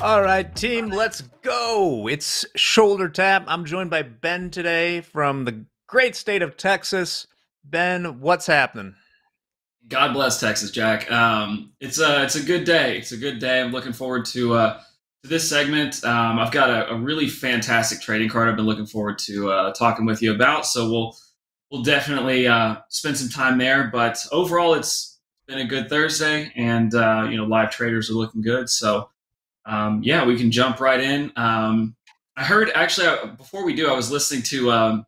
All right, team, let's go. It's shoulder tap. I'm joined by Ben today from the great state of Texas. Ben, what's happening? God bless Texas, Jack. Um, it's a it's a good day. It's a good day. I'm looking forward to uh, to this segment. Um, I've got a, a, really fantastic trading card. I've been looking forward to uh, talking with you about. So we'll we'll definitely uh, spend some time there. But overall, it's been a good Thursday, and uh, you know live traders are looking good. So um, yeah, we can jump right in. Um, I heard actually uh, before we do, I was listening to um,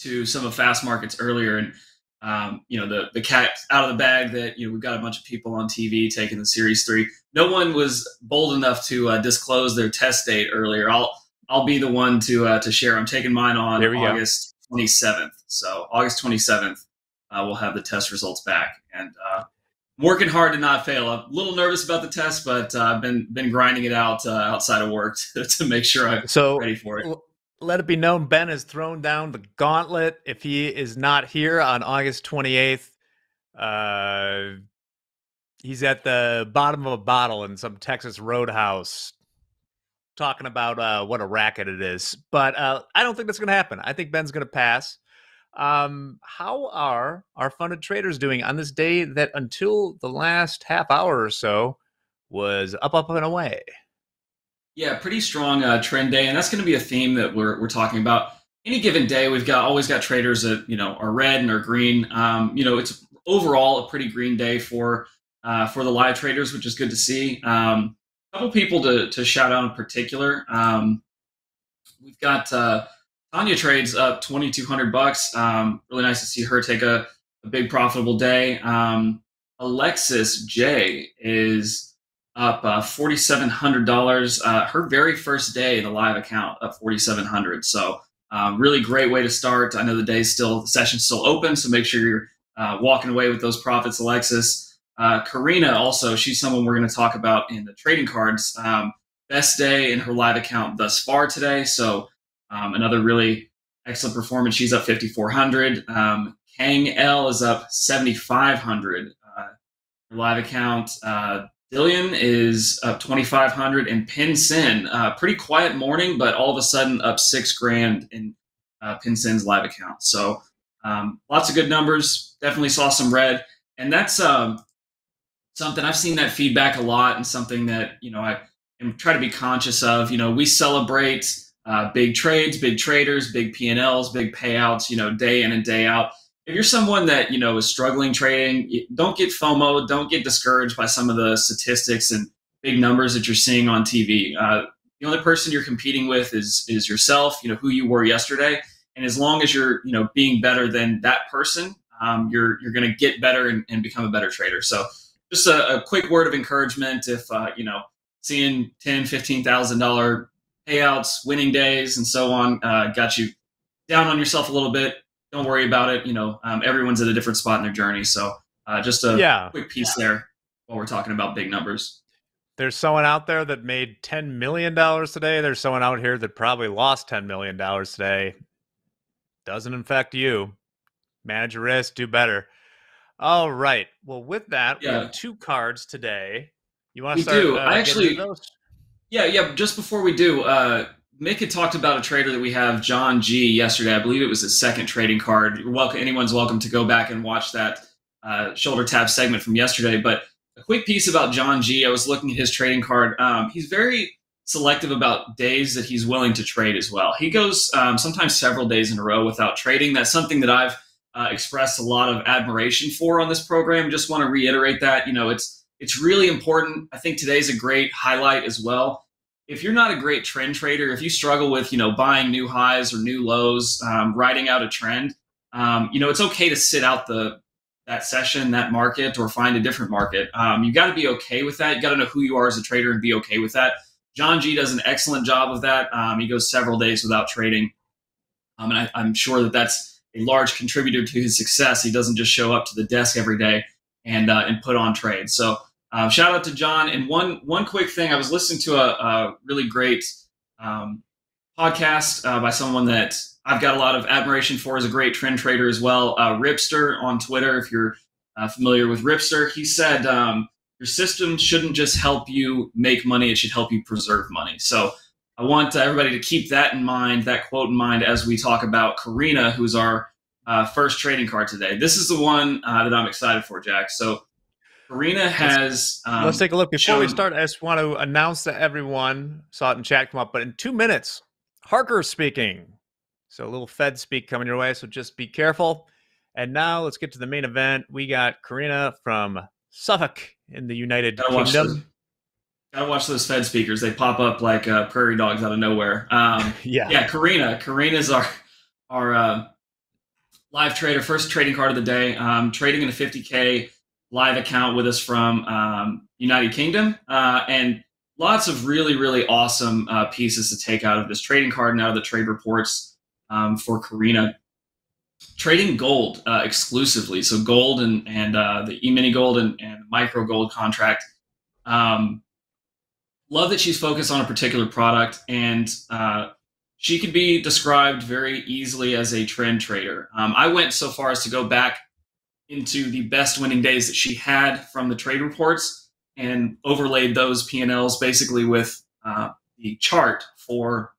to some of Fast Markets earlier, and um, you know the the cat out of the bag that you know we've got a bunch of people on TV taking the Series Three. No one was bold enough to uh, disclose their test date earlier. I'll I'll be the one to uh, to share. I'm taking mine on August 27th. So August 27th, uh, we'll have the test results back, and uh, working hard to not fail. I'm a little nervous about the test, but uh, I've been been grinding it out uh, outside of work to, to, make sure I'm so ready for it. Let it be known, Ben has thrown down the gauntlet. If he is not here on August 28th, uh, he's at the bottom of a bottle in some Texas roadhouse talking about uh, what a racket it is. But uh, I don't think that's going to happen. I think Ben's going to pass. Um, how are our funded traders doing on this day that until the last half hour or so was up, up, and away? Yeah, pretty strong uh, trend day, and that's going to be a theme that we're we're talking about. Any given day, we've got always got traders that you know are red and are green. Um, you know, it's overall a pretty green day for uh, for the live traders, which is good to see. Um, a couple people to to shout out in particular. Um, we've got uh, Tanya trades up 2,200 bucks. Um, really nice to see her take a, a big profitable day. Um, Alexis J is up uh, $4,700. Uh, her very first day in the live account up 4,700. So um, really great way to start. I know the day's still, the session's still open, so make sure you're uh, walking away with those profits, Alexis. Uh, Karina also, she's someone we're going to talk about in the trading cards. Um, best day in her live account thus far today. So um, another really excellent performance. She's up 5,400. Um, Kang L is up 7,500. Uh, live account. Uh, Dillian is up 2,500. And Pin Sin, uh, pretty quiet morning, but all of a sudden up six grand in uh, Pin Sin's live account. So um, lots of good numbers. Definitely saw some red. And that's um, something I've seen that feedback a lot and something that, you know, I am try to be conscious of. You know, we celebrate uh, big trades, big traders, big P&Ls, big payouts, you know, day in and day out. If you're someone that, you know, is struggling trading, don't get FOMO, don't get discouraged by some of the statistics and big numbers that you're seeing on TV. Uh, the only person you're competing with is is yourself, you know, who you were yesterday. And as long as you're, you know, being better than that person, um, you're you're going to get better and, and, become a better trader. So just a, a quick word of encouragement if, uh, you know, seeing ten, fifteen thousand dollar payouts, winning days, and so on uh, got you down on yourself a little bit. Don't worry about it. You know, um, everyone's at a different spot in their journey. So uh, just a yeah. quick piece yeah. there while we're talking about big numbers. There's someone out there that made $10 million today. There's someone out here that probably lost $10 million today. Doesn't affect you. Manage your risk, do better. All right. Well, with that, yeah. we have two cards today. You want to start? Do. Uh, I actually, yeah, yeah. Just before we do, uh, Mick had talked about a trader that we have, John G, yesterday. I believe it was his second trading card. You're welcome. Anyone's welcome to go back and watch that uh, shoulder tap segment from yesterday. But a quick piece about John G. I was looking at his trading card. Um, he's very selective about days that he's willing to trade as well. He goes um, sometimes several days in a row without trading. That's something that I've uh, expressed a lot of admiration for on this program. Just want to reiterate that. You know, it's it's really important. I think today's a great highlight as well. If you're not a great trend trader, if you struggle with you know buying new highs or new lows, um, riding out a trend, um, you know it's okay to sit out the that session, that market, or find a different market. Um, you got to be okay with that. You got to know who you are as a trader and be okay with that. John G does an excellent job of that. Um, he goes several days without trading, um, and I, am sure that that's a large contributor to his success. He doesn't just show up to the desk every day and uh, and put on trades. So uh, shout out to John. And one one quick thing, I was listening to a, a really great um, podcast uh, by someone that I've got a lot of admiration for as a great trend trader as well. Uh, Ripster on Twitter, if you're uh, familiar with Ripster, he said um, your system shouldn't just help you make money; it should help you preserve money. So I want everybody to keep that in mind, that quote in mind, as we talk about Karina, who's our uh, first trading card today. This is the one uh, that I'm excited for, Jack. So Karina has. Um, let's take a look. Before shown, we start, I just want to announce that everyone, saw it in chat come up, but in two minutes, Harker speaking. So a little Fed speak coming your way. So just be careful. And now let's get to the main event. We got Karina from Suffolk in the United gotta Kingdom. Watch gotta watch those Fed speakers. They pop up like uh, prairie dogs out of nowhere. Um, yeah, yeah. Karina, Karina's our our uh, live trader, first trading card of the day. Um, trading in a 50k live account with us from um, United Kingdom, uh, and lots of really really awesome uh, pieces to take out of this trading card and out of the trade reports um, for Karina. Trading gold uh, exclusively, so gold and and uh, the e mini gold and, and micro gold contract. Um, love that she's focused on a particular product and uh, she could be described very easily as a trend trader. Um, I went so far as to go back into the best winning days that she had from the trade reports and overlaid those P&Ls basically with uh, the chart for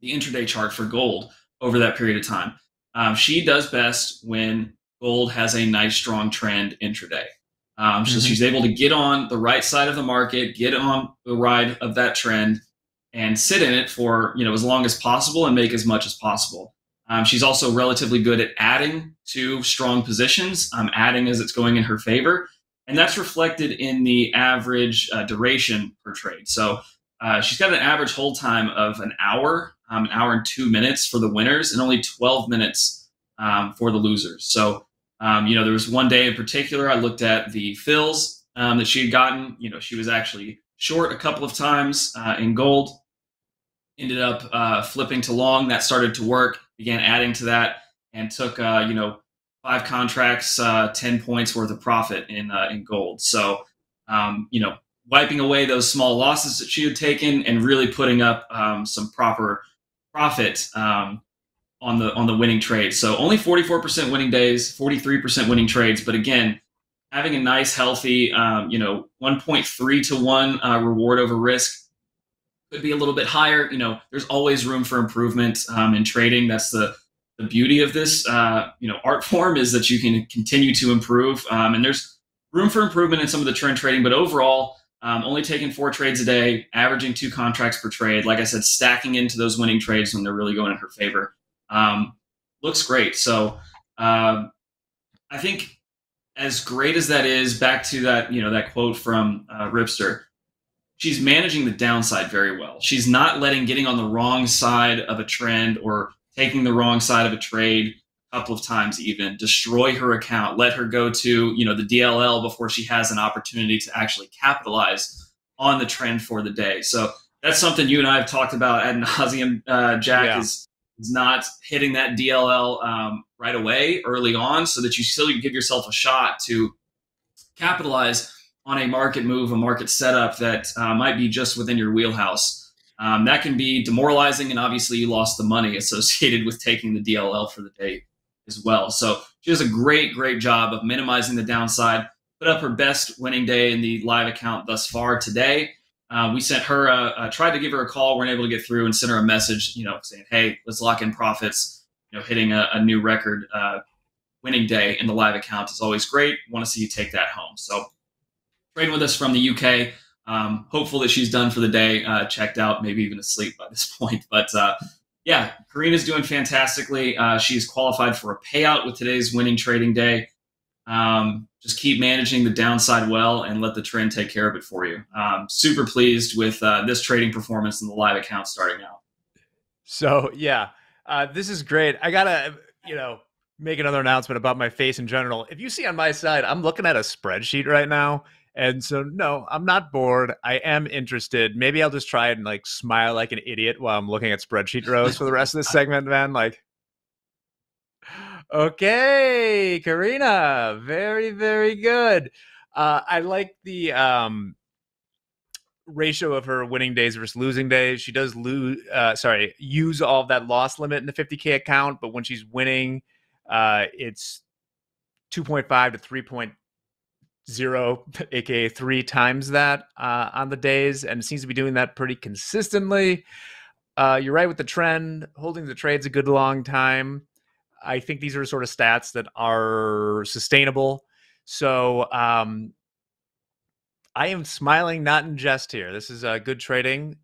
the intraday chart for gold over that period of time. Um, she does best when gold has a nice strong trend intraday. Um, so mm-hmm. she's able to get on the right side of the market, get on the ride of that trend, and sit in it for you know as long as possible and make as much as possible. Um, she's also relatively good at adding to strong positions, um, adding as it's going in her favor, and that's reflected in the average uh, duration per trade. So uh, she's got an average hold time of an hour, um, an hour and two minutes for the winners, and only 12 minutes um, for the losers. So um, you know, there was one day in particular I looked at the fills um, that she had gotten. You know, she was actually short a couple of times uh, in gold. Ended up uh, flipping to long. That started to work. Began adding to that and took uh, you know five contracts, uh, ten points worth of profit in uh, in gold. So um, you know, wiping away those small losses that she had taken and really putting up um, some proper profit um, on the on the winning trades. So only 44% winning days, 43% winning trades. But again, having a nice, healthy, um, you know, 1.3 to one uh, reward over risk could be a little bit higher. You know, there's always room for improvement um, in trading. That's the the beauty of this, uh, you know, art form is that you can continue to improve. Um, and there's room for improvement in some of the trend trading, but overall, um, only taking four trades a day, averaging two contracts per trade. Like I said, stacking into those winning trades when they're really going in her favor. Um, looks great. So uh, I think as great as that is, back to that you know that quote from uh, Ripster, she's managing the downside very well. She's not letting getting on the wrong side of a trend or taking the wrong side of a trade a couple of times even destroy her account let her go to you know the dll before she has an opportunity to actually capitalize on the trend for the day so that's something you and i have talked about ad nauseum uh, jack yeah. is is not hitting that DLL um, right away early on so that you still give yourself a shot to capitalize on a market move, a market setup that uh, might be just within your wheelhouse. Um, that can be demoralizing, and obviously, you lost the money associated with taking the DLL for the day as well. So, she does a great, great job of minimizing the downside. Put up her best winning day in the live account thus far today. Uh, we sent her, a, a, tried to give her a call, weren't able to get through, and sent her a message, you know, saying, "Hey, let's lock in profits." You know, hitting a, a new record uh, winning day in the live account is always great. Want to see you take that home. So, trading with us from the UK. Um, hopeful that she's done for the day, uh, checked out, maybe even asleep by this point. But uh, yeah, Karina's doing fantastically. Uh, she's qualified for a payout with today's winning trading day. Um, just keep managing the downside well and let the trend take care of it for you. Um, super pleased with uh, this trading performance in the live account starting out. So yeah, uh, this is great. I gotta, you know, make another announcement about my face in general. If you see on my side, I'm looking at a spreadsheet right now. And so, no, I'm not bored. I am interested. Maybe I'll just try and like smile like an idiot while I'm looking at spreadsheet rows for the rest of this segment, man. Like, Okay, Karina, very very good. Uh, I like the um, ratio of her winning days versus losing days. She does lose, uh, sorry, use all of that loss limit in the 50k account, but when she's winning, uh, it's 2.5 to zero, aka three times that uh, on the days, and seems to be doing that pretty consistently. Uh, you're right with the trend. Holding the trade's a good long time. I think these are sort of stats that are sustainable. So um, I am smiling, not in jest here. This is uh, good trading.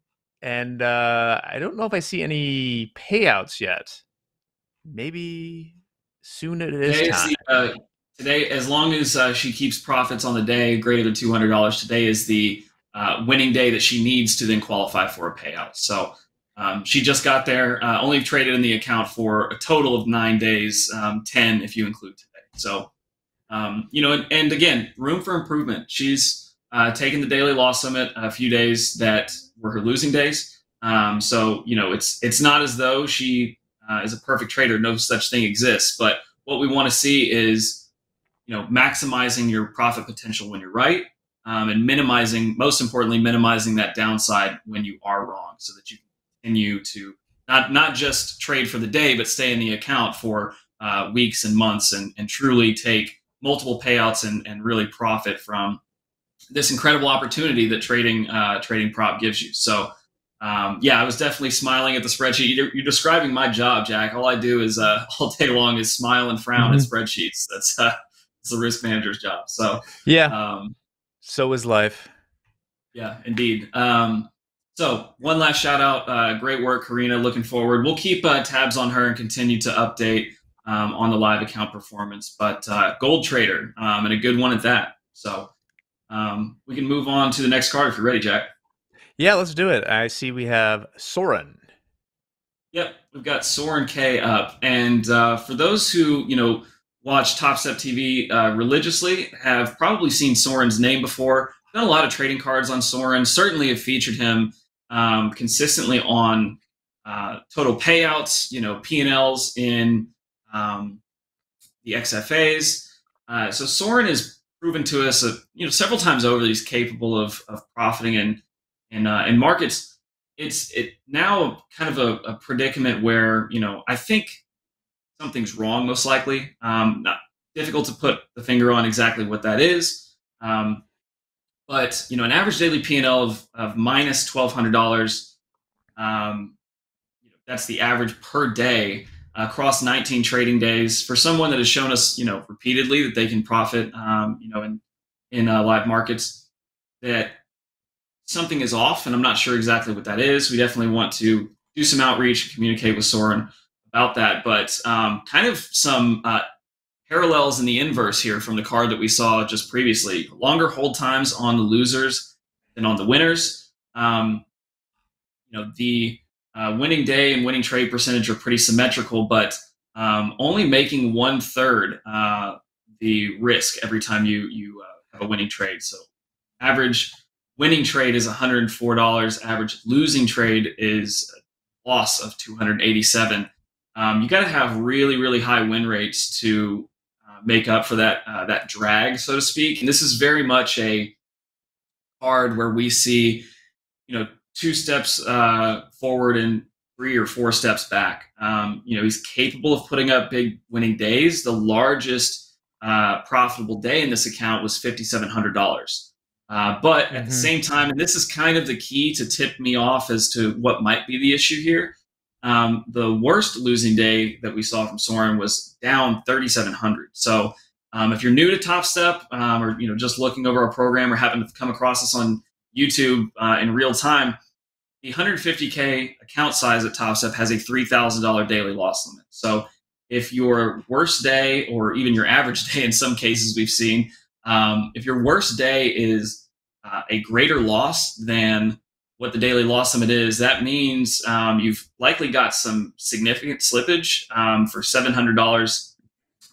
And uh, I don't know if I see any payouts yet. Maybe soon it is time. Today, as long as uh, she keeps profits on the day greater than $200, today is the uh, winning day that she needs to then qualify for a payout. So um, she just got there, uh, only traded in the account for a total of nine days, um, 10 if you include today. So, um, you know, and, and, again, room for improvement. She's uh, taken the daily loss limit a few days that were her losing days. Um, so, you know, it's it's not as though she uh, is a perfect trader. No such thing exists. But what we want to see is, you know, maximizing your profit potential when you're right, um, and minimizing, most importantly, minimizing that downside when you are wrong, so that you can continue to not not just trade for the day, but stay in the account for uh, weeks and months, and and truly take multiple payouts and and really profit from this incredible opportunity that trading uh, trading prop gives you. So. Um, yeah, I was definitely smiling at the spreadsheet. You're, you're, describing my job, Jack. All I do is uh, all day long is smile and frown mm-hmm. at spreadsheets. That's uh, that's the risk manager's job. So yeah, um, so is life. Yeah, indeed. Um, so one last shout out. Uh, great work, Karina. Looking forward. We'll keep uh, tabs on her and continue to update um, on the live account performance. But uh, gold trader um, and a good one at that. So um, we can move on to the next card if you're ready, Jack. Yeah, let's do it. I see we have Soren. Yep, we've got Soren K up, and uh, for those who you know watch Topstep TV uh, religiously, have probably seen Soren's name before. Done a lot of trading cards on Soren. Certainly have featured him um, consistently on uh, total payouts, you know, P&Ls in um, the XFAs. Uh, so Soren has proven to us, uh, you know, several times over that he's capable of, of profiting in in, uh, in markets. It's it now kind of a, a, predicament where you know I think something's wrong most likely. Um, not difficult to put the finger on exactly what that is. Um, but you know, an average daily P and L of, of minus twelve hundred dollars. Um, you know, that's the average per day across 19 trading days for someone that has shown us, you know, repeatedly that they can profit, um, you know, in in uh, live markets. That something is off, and I'm not sure exactly what that is. We definitely want to do some outreach and communicate with Soren about that. But um, kind of some uh, parallels in the inverse here from the card that we saw just previously. Longer hold times on the losers than on the winners. Um, you know, the uh, winning day and winning trade percentage are pretty symmetrical, but um, only making one third uh, the risk every time you you uh, have a winning trade. So average winning trade is $104. Average losing trade is loss of 287. Um, you got to have really really high win rates to make up for that uh, that drag, so to speak. And this is very much a card where we see, you know, two steps uh, forward and three or four steps back. Um, you know, he's capable of putting up big winning days. The largest uh, profitable day in this account was fifty seven hundred dollars. Uh, but mm-hmm. at the mm-hmm. same time, and this is kind of the key to tip me off as to what might be the issue here. Um, the worst losing day that we saw from Soren was down 3,700. So um, if you're new to Topstep um, or you know just looking over our program or happen to come across us on YouTube uh, in real time, the 150k account size at Topstep has a $3,000 daily loss limit. So if your worst day or even your average day in some cases we've seen, um, if your worst day is uh, a greater loss than what the daily loss limit is, that means um, you've likely got some significant slippage um, for $700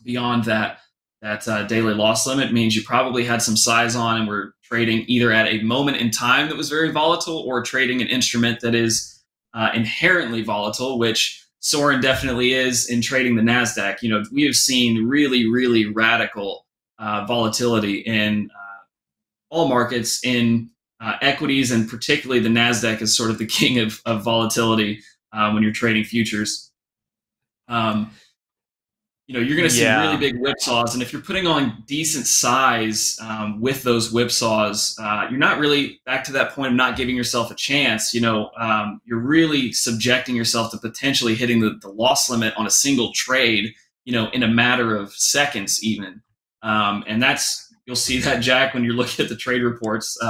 beyond that that uh, daily loss limit means you probably had some size on and were trading either at a moment in time that was very volatile or trading an instrument that is uh, inherently volatile, which Soren definitely is in trading the Nasdaq. You know, we have seen really, really radical uh, volatility in uh, all markets in uh, equities and particularly the Nasdaq is sort of the king of, of volatility uh, when you're trading futures. Um, you know, you're going to see yeah. really big whipsaws. And if you're putting on decent size um, with those whipsaws, uh, you're not really back to that point of not giving yourself a chance. You know, um, you're really subjecting yourself to potentially hitting the, the loss limit on a single trade, you know, in a matter of seconds, even. Um, and that's, you'll see that, Jack, when you're looking at the trade reports.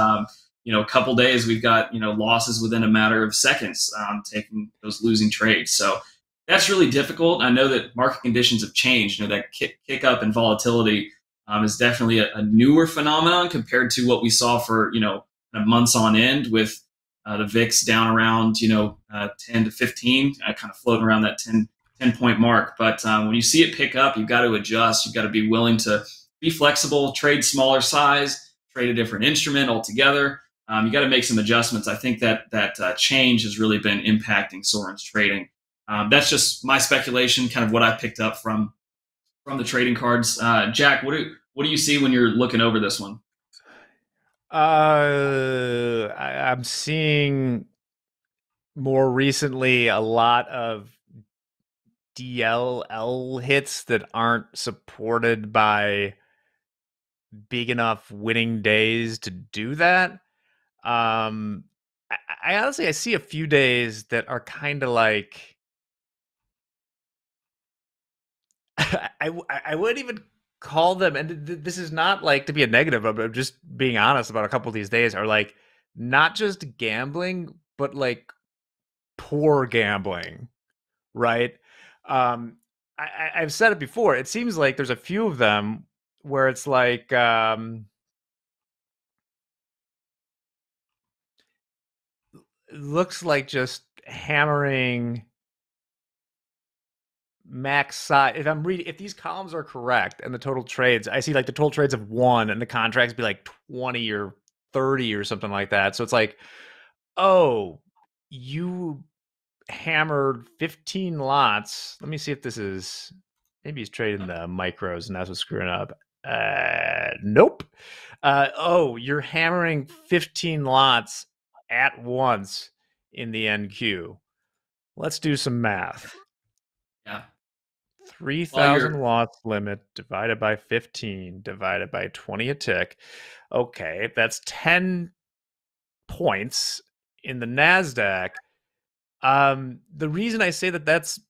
You know, a couple days we've got, you know, losses within a matter of seconds um, taking those losing trades. So, that's really difficult. I know that market conditions have changed. You know, that kick, kick up in volatility um, is definitely a, a, newer phenomenon compared to what we saw for, you know, months on end with uh, the VIX down around, you know, uh, 10 to 15, uh, kind of floating around that 10, 10 point mark. But um, when you see it pick up, you've got to adjust. You've got to be willing to be flexible, trade smaller size, trade a different instrument altogether. Um, you got to make some adjustments. I think that that uh, change has really been impacting Soren's trading. Um, that's just my speculation, kind of what I picked up from from the trading cards. Uh, Jack, what do what do you see when you're looking over this one? Uh, I, I'm seeing more recently a lot of DLL hits that aren't supported by big enough winning days to do that. Um, I, I honestly I see a few days that are kind of like I, I wouldn't even call them, and this is not like to be a negative, but just being honest about a couple of these days are like not just gambling, but like poor gambling, right? Um, I, I've said it before. It seems like there's a few of them where it's like, um, looks like just hammering max size. If I'm reading, if these columns are correct and the total trades, I see like the total trades of one and the contracts be like 20 or 30 or something like that. So it's like, oh, you hammered 15 lots. Let me see if this is maybe he's trading the micros and that's what's screwing up. Uh, nope. Uh, oh, you're hammering 15 lots at once in the NQ. Let's do some math. Yeah. 3000 watts limit divided by 15 divided by 20 a tick. Okay, that's 10 points in the Nasdaq. Um the reason I say that that's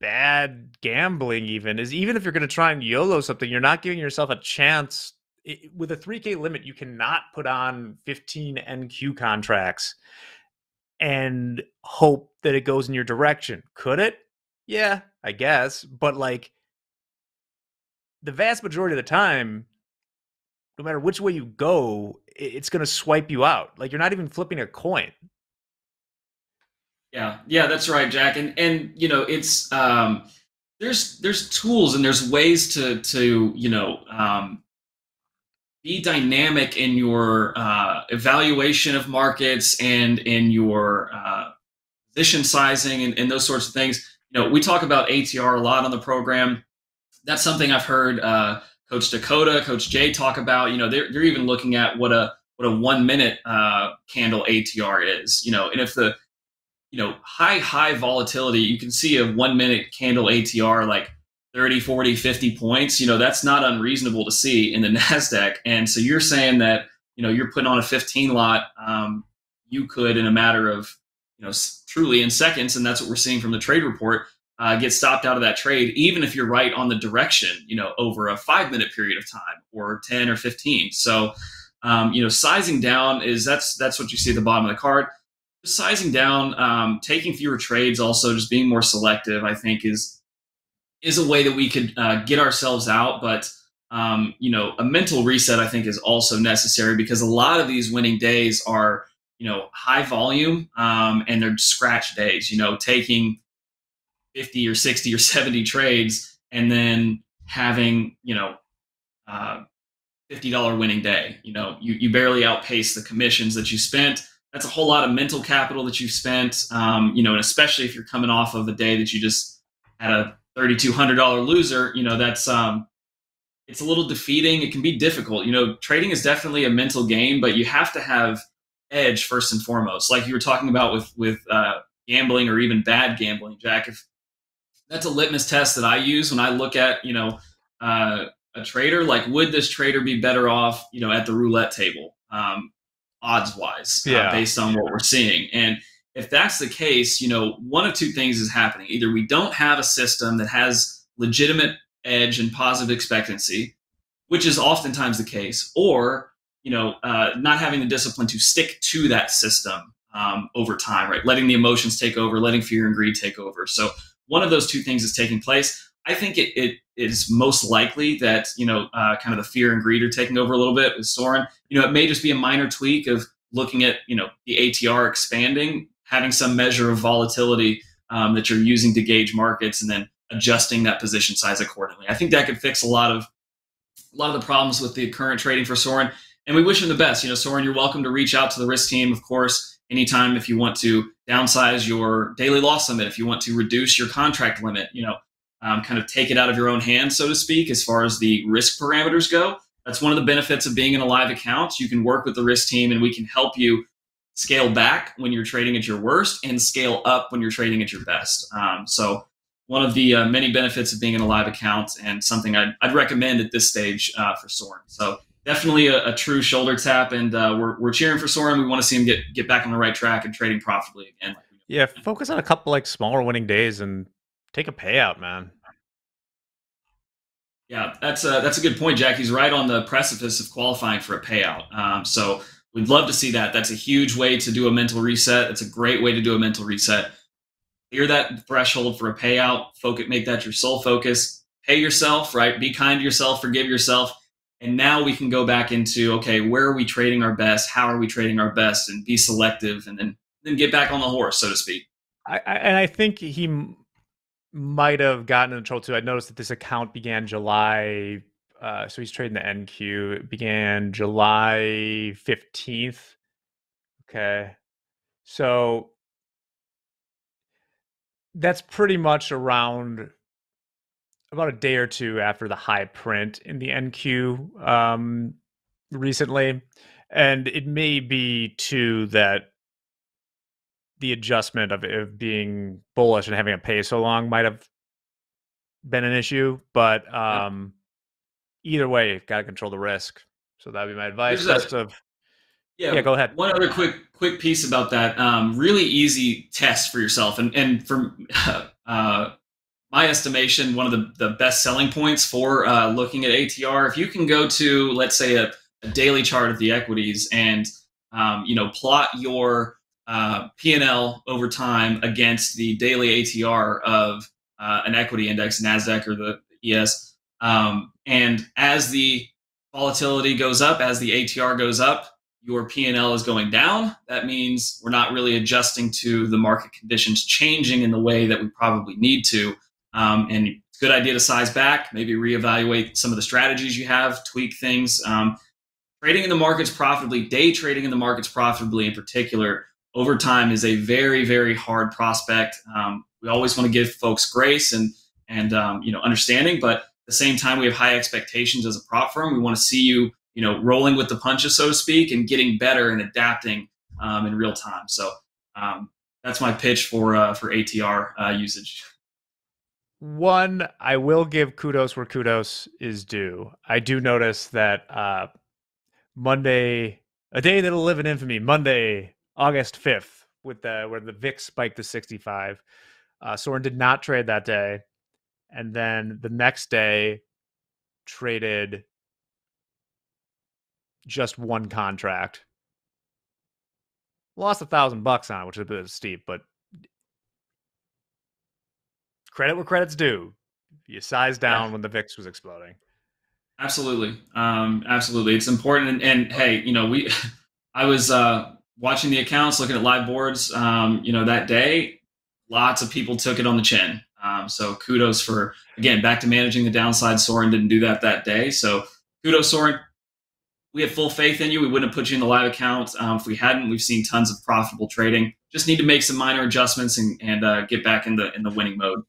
bad gambling even is even if you're going to try and YOLO something, you're not giving yourself a chance it, with a 3k limit you cannot put on 15 NQ contracts and hope that it goes in your direction. Could it? Yeah, I guess. But like the vast majority of the time, no matter which way you go, it's going to swipe you out. Like you're not even flipping a coin. Yeah, yeah, that's right, Jack. And and you know, it's um, there's there's tools and there's ways to to you know um, be dynamic in your uh, evaluation of markets and in your uh, position sizing and, and those sorts of things you know, we talk about ATR a lot on the program. That's something I've heard uh, Coach Dakota, Coach Jay talk about. You know, they're, they're even looking at what a what a one minute uh, candle ATR is. You know, and if the you know high high volatility, you can see a one minute candle ATR like 30, 40, 50 points. You know, that's not unreasonable to see in the Nasdaq. And so you're saying that you know you're putting on a 15 lot. Um, you could in a matter of you know, truly in seconds, and that's what we're seeing from the trade report, uh, get stopped out of that trade, even if you're right on the direction, you know, over a five minute period of time or 10 or 15. So, um, you know, sizing down is that's that's what you see at the bottom of the card. Sizing down, um, taking fewer trades, also just being more selective, I think is is a way that we could uh, get ourselves out. But um, you know, a mental reset, I think, is also necessary because a lot of these winning days are you know, high volume um, and they're scratch days, you know, taking 50 or 60 or 70 trades and then having, you know, uh, $50 winning day. You know, you, you barely outpace the commissions that you spent. That's a whole lot of mental capital that you've spent, um, you know, and especially if you're coming off of a day that you just had a $3,200 loser, you know, that's, um, it's a little defeating. It can be difficult. You know, trading is definitely a mental game, but you have to have edge first and foremost. Like you were talking about with with uh, gambling or even bad gambling, Jack. If that's a litmus test that I use when I look at you know uh, a trader. Like, would this trader be better off you know at the roulette table, um, odds wise, uh, yeah. based on what we're seeing? And if that's the case, you know, one of two things is happening. Either we don't have a system that has legitimate edge and positive expectancy, which is oftentimes the case, or you know, uh, not having the discipline to stick to that system um, over time, right? Letting the emotions take over, letting fear and greed take over. So one of those two things is taking place. I think it, it is most likely that you know, uh, kind of the fear and greed are taking over a little bit with Soren. You know, it may just be a minor tweak of looking at you know the ATR expanding, having some measure of volatility um, that you're using to gauge markets, and then adjusting that position size accordingly. I think that could fix a lot of a lot of the problems with the current trading for Soren. And we wish him the best. You know, Soren, you're welcome to reach out to the risk team, of course, anytime if you want to downsize your daily loss limit, if you want to reduce your contract limit, you know, um, kind of take it out of your own hands, so to speak, as far as the risk parameters go. That's one of the benefits of being in a live account. You can work with the risk team and we can help you scale back when you're trading at your worst and scale up when you're trading at your best. Um, so one of the uh, many benefits of being in a live account and something I'd, I'd recommend at this stage uh, for Soren. So definitely a, a, true shoulder tap, and uh, we're, we're cheering for Soren. We want to see him get get back on the right track and trading profitably again. yeah, focus on a couple like smaller winning days and take a payout, man. Yeah, that's a, that's a good point, Jack. He's right on the precipice of qualifying for a payout. Um, so we'd love to see that. That's a huge way to do a mental reset. It's a great way to do a mental reset clear that threshold for a payout, focus, make that your sole focus, pay yourself, right? Be kind to yourself, forgive yourself. And now we can go back into, okay, where are we trading our best? How are we trading our best? And be selective and then, then get back on the horse, so to speak. I, I and I think he might have gotten in trouble too. I noticed that this account began July, uh, so he's trading the NQ. It began July 15th. Okay. So that's pretty much around about a day or two after the high print in the NQ um, recently. And it may be too that the adjustment of, of being bullish and having a pay so long might have been an issue. But um. Either way, you've got to control the risk. So that'd be my advice. Best of yeah, yeah, go ahead. One other quick quick piece about that. Um, really easy test for yourself, and and from uh, my estimation, one of the, the best selling points for uh, looking at ATR, if you can go to let's say a, a daily chart of the equities and um, you know plot your uh, P&L over time against the daily ATR of uh, an equity index, Nasdaq or the ES, um, and as the volatility goes up, as the ATR goes up, your P&L is going down, that means we're not really adjusting to the market conditions changing in the way that we probably need to. Um, and it's a good idea to size back, maybe reevaluate some of the strategies you have, tweak things. Um, trading in the markets profitably, day trading in the markets profitably in particular, over time is a very, very hard prospect. Um, we always want to give folks grace and and um, you know understanding, but the same time, we have high expectations as a prop firm. We want to see you you know, rolling with the punches, so to speak, and getting better and adapting um, in real time. So um, that's my pitch for uh, for ATR uh, usage. One, I will give kudos where kudos is due. I do notice that uh, Monday, a day that'll live in infamy, Monday, August fifth, with the where the VIX spiked to sixty five. Uh, Soren did not trade that day, and then the next day traded just one contract. Lost a thousand bucks on it, which is a bit steep, but credit where credit's due. You size down yeah. when the VIX was exploding. Absolutely, um, absolutely. It's important, and, and, hey, you know, we, I was uh, watching the accounts, looking at live boards. Um, you know, that day, lots of people took it on the chin. Um, so kudos for again back to managing the downside. Soren didn't do that that day, so kudos, Soren we have full faith in you. We wouldn't have put you in the live account um, if we hadn't. We've seen tons of profitable trading. Just need to make some minor adjustments and, and uh, get back in the in the winning mode.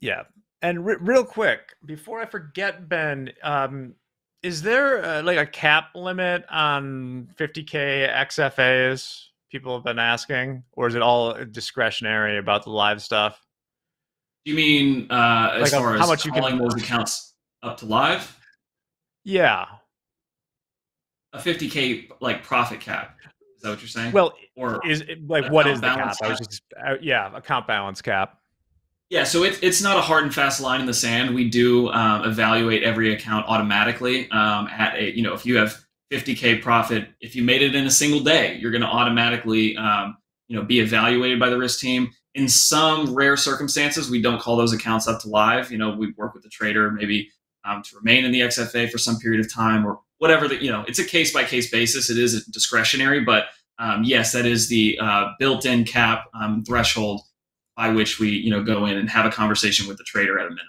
Yeah, and re- real quick before I forget, Ben, um, is there uh, like a cap limit on 50k XFAs? People have been asking, or is it all discretionary about the live stuff? Do you mean uh, as Like, far how as much you calling can- those accounts up to live? Yeah. A 50k like profit cap. Is that what you're saying? Well, or is it, like what is the cap? balance I was just uh, yeah, account balance cap. Yeah, so it, it's not a hard and fast line in the sand. We do um, evaluate every account automatically. Um, at a, you know, if you have 50k profit, if you made it in a single day, you're going to automatically, um, you know, be evaluated by the risk team. In some rare circumstances, we don't call those accounts up to live. You know, we work with the trader maybe um, to remain in the XFA for some period of time or whatever. That you know, it's a case by case basis. It is discretionary, but um, yes, that is the uh, built-in cap um, threshold by which we you know go in and have a conversation with the trader at a minimum.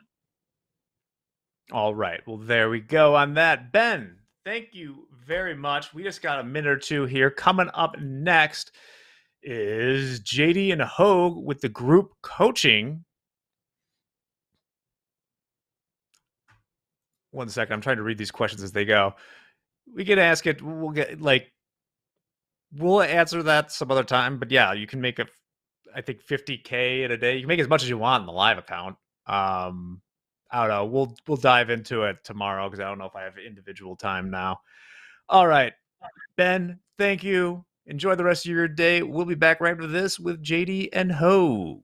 All right. Well, there we go on that. Ben, thank you very much. We just got a minute or two here. Coming up next is JD and Hogue with the group coaching. One second. I'm trying to read these questions as they go. We can ask it. We'll get like we'll answer that some other time. But yeah, you can make a I think 50k in a day. You can make as much as you want in the live account. Um, I don't know. We'll we'll dive into it tomorrow because I don't know if I have individual time now. All right, Ben. Thank you. Enjoy the rest of your day. We'll be back right after this with JD and Ho.